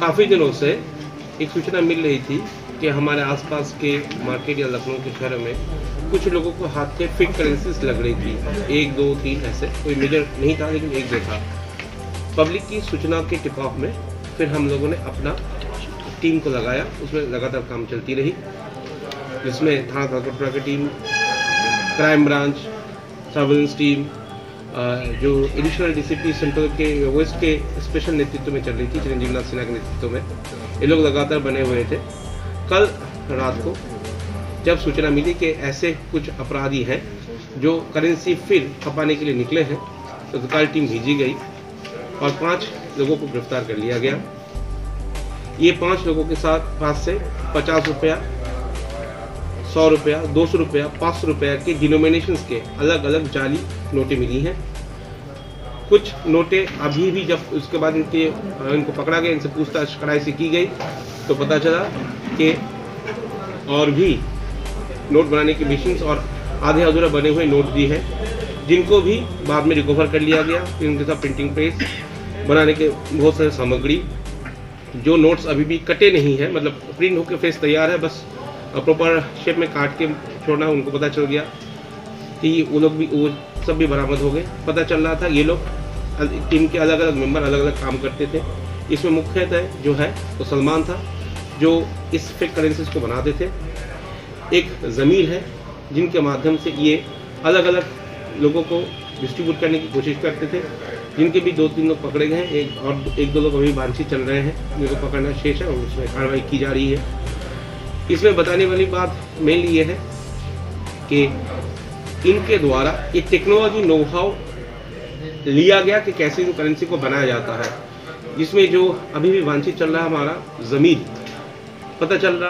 काफ़ी दिनों से एक सूचना मिल रही थी कि हमारे आसपास के मार्केट या लखनऊ के शहर में कुछ लोगों को हाथ में फिक करेंसीज लग रही थी। एक, दो, तीन ऐसे कोई मेजर नहीं था, लेकिन एक, दो था। पब्लिक की सूचना के टिप ऑफ़ में फिर हम लोगों ने अपना टीम को लगाया। उसमें लगातार काम चलती रही। जिसमें थाना थानाकोटरा की team crime branch surveillance team जो एडिशनल डीसीपी सेंट्रल के वेस्ट के स्पेशल नेतृत्व में चल रही थी, चिरंजीव नाथ सिन्हा के नेतृत्व में। ये लोग लगातार बने हुए थे। कल रात को जब सूचना मिली कि ऐसे कुछ अपराधी हैं जो करेंसी फिर खपाने के लिए निकले हैं तो तत्काल टीम भेजी गई और पाँच लोगों को गिरफ़्तार कर लिया गया। ये पाँच लोगों के साथ पास से पचास रुपया सौ रुपया, दो सौ रुपया, पाँच सौ रुपया के डिनोमिनेशन के अलग अलग जाली नोटें मिली हैं। कुछ नोटें अभी भी जब उसके बाद इनके, इनको पकड़ा गया, इनसे पूछताछ कड़ाई से की गई तो पता चला कि और भी नोट बनाने की मशीन्स और आधे अधूरे बने हुए नोट भी हैं, जिनको भी बाद में रिकवर कर लिया गया। उनके साथ प्रिंटिंग प्रेस बनाने के बहुत सारे सामग्री, जो नोट्स अभी भी कटे नहीं है मतलब प्रिंट होकर फेस तैयार है, बस प्रॉपर शेप में काट के छोड़ना उनको पता चल गया कि वो लोग भी, वो सब भी बरामद हो गए। पता चल रहा था ये लोग टीम के अलग अलग मेंबर अलग अलग काम करते थे। इसमें मुख्यतः जो है वो सलमान था, जो इस फेक करेंसीज को बनाते थे। एक ज़मीर है, जिनके माध्यम से ये अलग अलग लोगों को डिस्ट्रीब्यूट करने की कोशिश करते थे। जिनके भी दो तीन लोग पकड़े गए हैं, एक और, एक दो लोग अभी वांछित चल रहे हैं, जिनको पकड़ना शेष है और उसमें कार्रवाई की जा रही है। इसमें बताने वाली बात मेनली ये है कि इनके द्वारा ये टेक्नोलॉजी नोहाव लिया गया कि कैसे इन करेंसी को बनाया जाता है। जिसमें जो अभी भी वांछित चल रहा है हमारा, ज़मीन, पता चल रहा